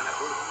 Guanajuato.